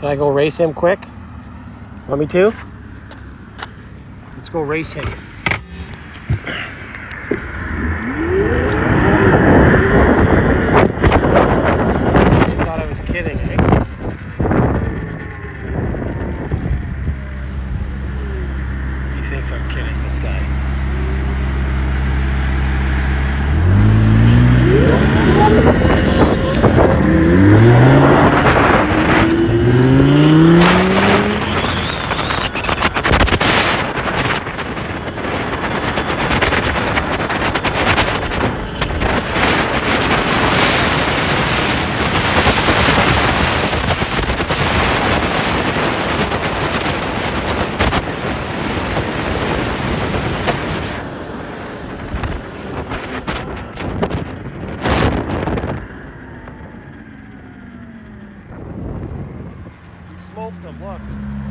Can I go race him quick? Want me to? Let's go race him. Thought I was kidding, eh? He thinks I'm kidding, this guy. Smoked him, look.